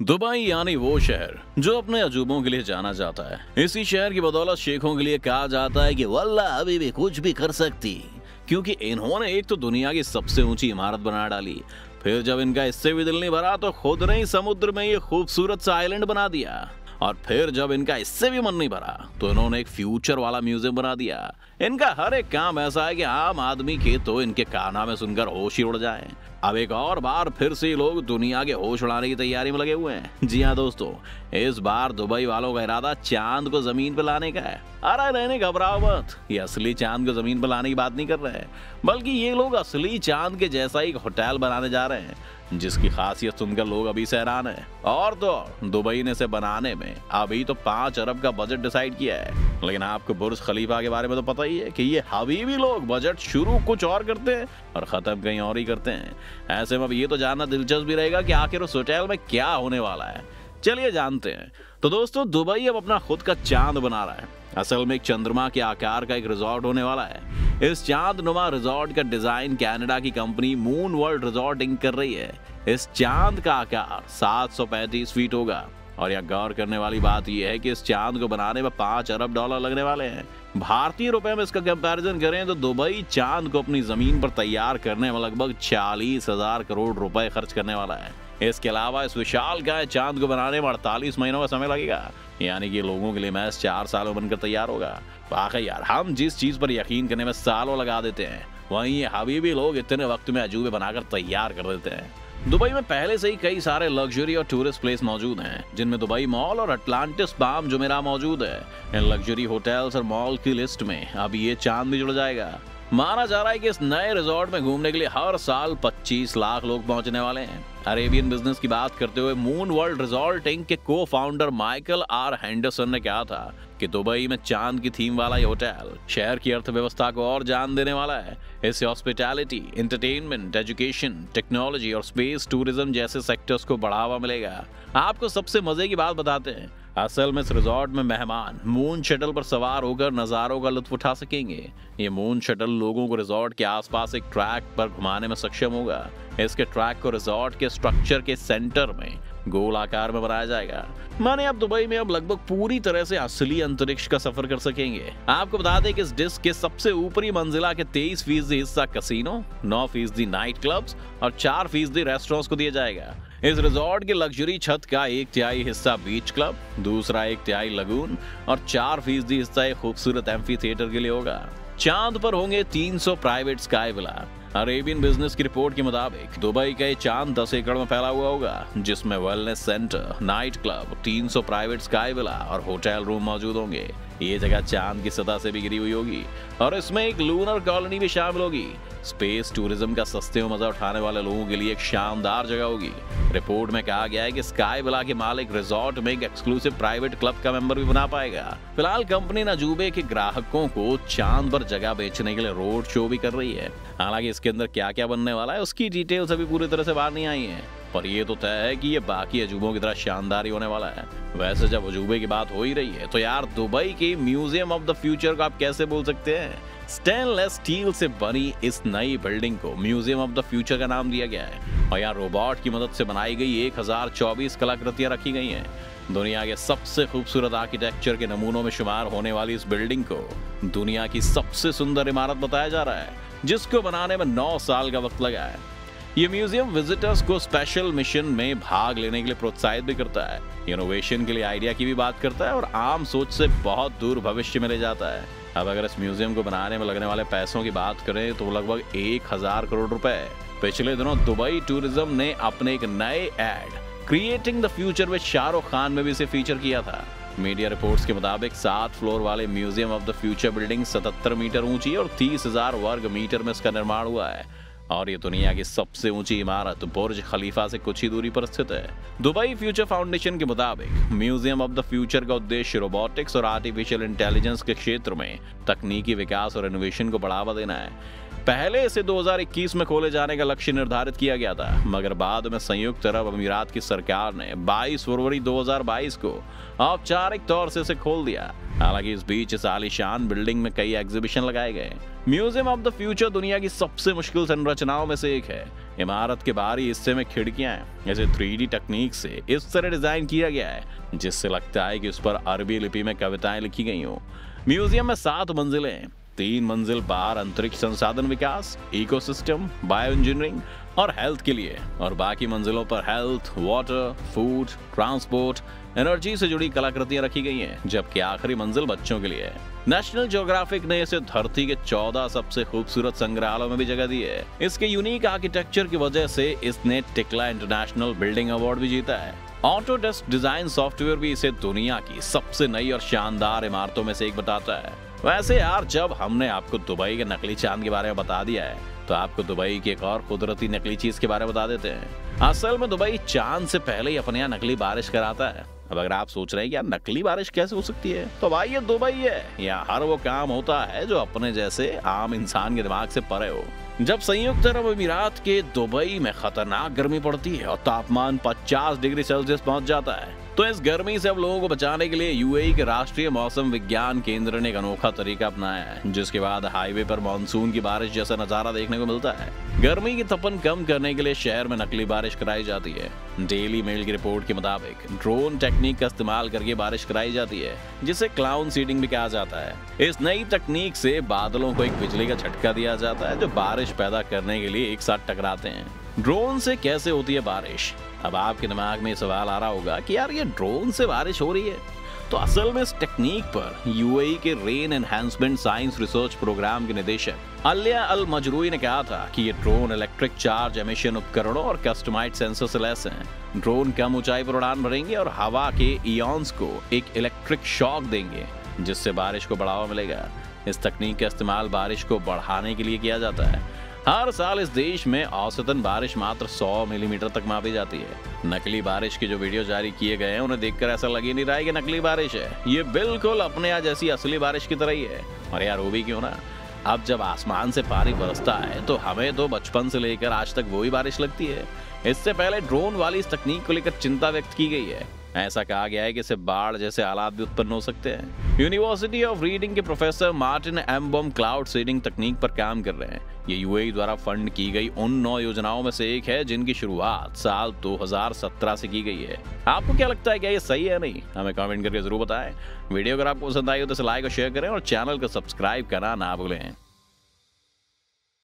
Dubai यानी वो शहर जो अपने अजूबों के लिए जाना जाता है। इसी शहर की बदौलत शेखों के लिए कहा जाता है कि वल्ला अभी भी कुछ भी कर सकती। क्योंकि इन्होंने एक तो दुनिया की सबसे ऊँची इमारत बना डाली। फिर जब इनका इससे भी दिल नहीं भरा तो खुद ने ही समुद्र में ये खूबसूरत सा आइलैंड बना दिया। और फिर जब इनका इससे भी मन नहीं भरा तो इन्होंने एक फ्यूचर वाला म्यूज़ियम बना दिया। इनका हर एक काम ऐसा है कि आम आदमी के तो इनके काना में सुनकर होश ही उड़ जाए। अब एक और बार फिर से लोग दुनिया के होश उड़ाने की तैयारी में लगे हुए हैं। जी हाँ दोस्तों, इस बार दुबई वालों का इरादा चाँद को ज़मीन पर लाने का है। अरे रहने, घबराओ मत। ये असली चाँद को ज़मीन पर लाने की बात नहीं कर रहे हैं, बल्कि ये लोग असली चाँद के जैसा ही होटल बनाने जा रहे हैं, जिसकी खासियत सुनकर लोग अभी से हैरान है। और तो दुबई ने इसे बनाने में अभी तो पाँच अरब का बजट डिसाइड किया है। लेकिन आपको बुर्ज खलीफा के बारे में तो पता ही है कि ये हबीबी लोग बजट शुरू कुछ और करते हैं और खत्म कहीं और ही करते हैं। ऐसे में अब ये तो जानना दिलचस्प भी रहेगा कि आखिर उस होटल में क्या होने वाला है। चलिए जानते हैं। तो दोस्तों, दुबई अब अपना खुद का चाँद बना रहा है। असल में एक चंद्रमा के आकार का एक रिजॉर्ट होने वाला है। इस चाँद नुमा रिजॉर्ट का डिज़ाइन कनाडा की company moon world resort Inc कर रही है। इस चाँद का आकार 735 फीट होगा। और यह गौर करने वाली बात यह है कि इस चाँद को बनाने में पाँच अरब डॉलर लगने वाले हैं। भारतीय रुपए में इसका कंपैरिजन करें तो दुबई चाँद को अपनी ज़मीन पर तैयार करने में लगभग चालीस हज़ार करोड़ रुपए खर्च करने वाला है। इसके अलावा इस विशाल गाय चाँद को बनाने में अड़तालीस महीनों का समय लगेगा। यानी कि लोगों के लिए मैच चार सालों बनकर तैयार होगा। वाकई यार, हम जिस चीज़ पर यकीन करने में सालों लगा देते हैं, वहीं ये हबीबी लोग इतने वक्त में अजूबे बनाकर तैयार कर देते हैं। दुबई में पहले से ही कई सारे लग्जरी और टूरिस्ट प्लेस मौजूद हैं, जिनमें दुबई मॉल और अटलांटिस बाम जुमेरा मौजूद है। इन लग्जरी होटल्स और मॉल की लिस्ट में अब ये चाँद भी जुड़ जाएगा। माना जा रहा है कि इस नए रिजॉर्ट में घूमने के लिए हर साल 25 लाख लोग पहुँचने वाले हैं। अरेबियन बिज़नेस की बात करते हुए मून वर्ल्ड रिजॉर्ट इंक के को फाउंडर माइकल आर हैंडरसन ने कहा था कि दुबई में चाँद की थीम वाला ये होटल शहर की अर्थव्यवस्था को और जान देने वाला है। इससे हॉस्पिटैलिटी इंटरटेनमेंट एजुकेशन टेक्नोलॉजी और स्पेस टूरिज़्म जैसे सेक्टर्स को बढ़ावा मिलेगा। आपको सबसे मज़े की बात बताते हैं। असल में इस रिजॉर्ट में मेहमान मून शटल पर सवार होकर नज़ारों का लुत्फ उठा सकेंगे। ये मून शटल लोगों को रिजॉर्ट के आसपास एक ट्रैक पर घुमाने में सक्षम होगा। इसके ट्रैक को रिजॉर्ट के स्ट्रक्चर के सेंटर में, गोल आकार में बनाया जाएगा। माने आप दुबई में अब लगभग पूरी तरह से असली अंतरिक्ष का सफ़र कर सकेंगे। आपको बता दें कि इस डिस्क के सबसे ऊपरी मंजिला के तेईस फ़ीसदी हिस्सा कसिनो नौ फ़ीसदी नाइट क्लब्स और चार फ़ीसदी रेस्टोरेंट्स को दिया जाएगा। इस रिजॉर्ट की लग्जरी छत का एक तिहाई हिस्सा बीच क्लब, दूसरा एक तिहाई लगून और चार फ़ीसदी हिस्सा एक खूबसूरत एम्फी थिएटर के लिए होगा। चाँद पर होंगे 300 private sky villa Arabian business की रिपोर्ट के मुताबिक दुबई का चाँद दस एकड़ में फैला हुआ होगा, जिसमें wellness centre night club 300 private sky villa और होटल रूम मौजूद होंगे। ये जगह चाँद की सतह से भी गिरी हुई होगी और इसमें एक लूनर कॉलोनी भी शामिल होगी। स्पेस टूरिज़्म का सस्ते में मज़ा उठाने वाले लोगों के लिए एक शानदार जगह होगी। रिपोर्ट में कहा गया है कि स्काई विला के मालिक रिजॉर्ट में एक एक्सक्लूसिव प्राइवेट क्लब का मेंबर भी बना पाएगा। फ़िलहाल कंपनी नजूबे के ग्राहकों को चाँद पर जगह बेचने के लिए रोड शो भी कर रही है। हालाँकि इसके अंदर क्या क्या बनने वाला है, उसकी डिटेल्स अभी पूरी तरह से बाहर नहीं आई है। पर ये तो तय है कि ये बाकी अजूबों की तरह शानदार ही होने वाला है। वैसे जब अजूबे की बात हो ही रही है तो यार दुबई के म्यूज़ियम ऑफ़ द फ्यूचर को आप कैसे बोल सकते हैं? स्टेनलेस स्टील से बनी इस नई बिल्डिंग को म्यूज़ियम ऑफ़ द फ्यूचर का नाम दिया गया है। और यहाँ रोबोट की मदद से बनाई गई एक हज़ार चौबीस कलाकृतियाँ रखी गई हैं। दुनिया के सबसे खूबसूरत आर्किटेक्चर के नमूनों में शुमार होने वाली इस बिल्डिंग को दुनिया की सबसे सुंदर इमारत बताया जा रहा है, जिसको बनाने में नौ साल का वक्त लगा है। ये म्यूज़ियम विजिटर्स को स्पेशल मिशन में भाग लेने के लिए प्रोत्साहित भी करता है। इनोवेशन के लिए आइडिया की भी बात करता है और आम सोच से बहुत दूर भविष्य में ले जाता है। अब अगर इस म्यूज़ियम को बनाने में लगने वाले पैसों की बात करें तो लगभग एक हज़ार करोड़ रुपए पिछले दिनों दुबई टूरिज़्म ने अपने एक नए ad creating the future with Shahrukh Khan में भी इसे फीचर किया था। मीडिया रिपोर्ट्स के मुताबिक सात फ्लोर वाले museum of the future building 77 metre ऊँची और तीस हज़ार वर्ग मीटर में इसका निर्माण हुआ है। और ये दुनिया की सबसे ऊँची इमारत बुर्ज खलीफा से कुछ ही दूरी पर स्थित है। दुबई फ्यूचर फाउंडेशन के मुताबिक म्यूज़ियम ऑफ़ द फ्यूचर का उद्देश्य रोबोटिक्स और आर्टिफिशियल इंटेलिजेंस के क्षेत्र में तकनीकी विकास और इनोवेशन को बढ़ावा देना है। पहले इसे 2021 में खोले जाने का लक्ष्य निर्धारित किया गया था, मगर बाद में संयुक्त अरब अमीरात की सरकार ने 22 फरवरी 2022 को औपचारिक तौर से इसे खोल दिया। हालाँकि इस बीच इस आलिशान बिल्डिंग में कई एग्जीबिशन लगाए गए। म्यूज़ियम ऑफ़ द फ्यूचर दुनिया की सबसे मुश्किल संरचनाओं में से एक है। इमारत के बाहरी हिस्से में खिड़कियाँ हैं, इसे थ्री टेक्निक से इस तरह डिज़ाइन किया गया है, जिससे लगता है कि उस पर अरबी लिपि में कविताएँ लिखी गई हो। म्यूज़ियम में सात मंजिलें तीन मंजिल बाहर अंतरिक्ष संसाधन विकास इकोसिस्टम बायो इंजीनियरिंग और हेल्थ के लिए। और बाकी मंजिलों पर health water food transport energy से जुड़ी कलाकृतियाँ रखी गई हैं, जबकि आखिरी मंजिल बच्चों के लिए। है नेशनल ज्योग्राफिक ने इसे धरती के 14 सबसे खूबसूरत संग्रहालयों में भी जगह दी है। इसके यूनिक आर्किटेक्चर की वजह से इसने टिकला इंटरनेशनल बिल्डिंग अवार्ड भी जीता है। ऑटोडेस्क डिज़ाइन सॉफ्टवेयर भी इसे दुनिया की सबसे नई और शानदार इमारतों में से एक बताता है। वैसे यार, जब हमने आपको दुबई के नकली चाँद के बारे में बता दिया है तो आपको दुबई की एक और कुदरती नकली चीज़ के बारे में बता देते हैं। असल में दुबई चाँद से पहले ही अपने यहाँ नकली बारिश कराता है। अब अगर आप सोच रहे हैं कि यार, नकली बारिश कैसे हो सकती है तो भाई ये दुबई है। यहाँ हर वो काम होता है जो अपने जैसे आम इंसान के दिमाग से परे हो। जब संयुक्त अरब अमीरात के दुबई में खतरनाक गर्मी पड़ती है और तापमान 50 डिग्री सेल्सियस पहुँच जाता है तो इस गर्मी से अब लोगों को बचाने के लिए यूएई के राष्ट्रीय मौसम विज्ञान केंद्र ने एक अनोखा तरीका अपनाया है, जिसके बाद हाईवे पर मानसून की बारिश जैसा नज़ारा देखने को मिलता है। गर्मी की तपन कम करने के लिए शहर में नकली बारिश कराई जाती है। डेली मेल की रिपोर्ट के मुताबिक, ड्रोन टेक्निक का इस्तेमाल करके बारिश कराई जाती है, जिसे क्लाउन सीडिंग भी कहा जाता है। इस नई तकनीक से बादलों को एक बिजली का झटका दिया जाता है, जो बारिश पैदा करने के लिए एक साथ टकराते हैं। ड्रोन से कैसे होती है बारिश? अब आपके दिमाग में सवाल आ रहा होगा कि यार ये ड्रोन से बारिश हो रही है। तो असल में इस टेक्निक पर यूएई के rain enhancement science research programme के निदेशक अलिया अल मजरूई ने कहा था कि ये ड्रोन इलेक्ट्रिक चार्ज एमिशन उपकरणों और कस्टमाइज सेंसर से लैस हैं। ड्रोन कम ऊंचाई पर उड़ान भरेंगे और हवा के इयॉन्स को एक इलेक्ट्रिक शॉक देंगे, जिससे बारिश को बढ़ावा मिलेगा। इस तकनीक का इस्तेमाल बारिश को बढ़ाने के लिए किया जाता है। हर साल इस देश में औसतन बारिश मात्र 100 मिलीमीटर तक मापी जाती है। नकली बारिश के जो वीडियो जारी किए गए हैं, उन्हें देखकर ऐसा लग ही नहीं रहा है कि नकली बारिश है। ये बिल्कुल अपने यहाँ जैसी असली बारिश की तरह ही है। और यार, वो भी क्यों ना? अब जब आसमान से पानी बरसता है तो हमें तो बचपन से लेकर आज तक वही बारिश लगती है। इससे पहले ड्रोन वाली इस तकनीक को लेकर चिंता व्यक्त की गई है। ऐसा कहा गया है कि इससे बाढ़ जैसे हालात भी उत्पन्न हो सकते हैं। यूनिवर्सिटी ऑफ़ रीडिंग के professor Martin Ambaum cloud seeding तकनीक पर काम कर रहे हैं। ये यूएई द्वारा फंड की गई उन नौ योजनाओं में से एक है, जिनकी शुरुआत साल 2017 से की गई है। आपको क्या लगता है, क्या ये सही है नहीं? हमें कमेंट करके ज़रूर बताएँ। वीडियो अगर आपको पसंद आई हो तो लाइक और शेयर करें और चैनल को सब्सक्राइब करना ना भूलें।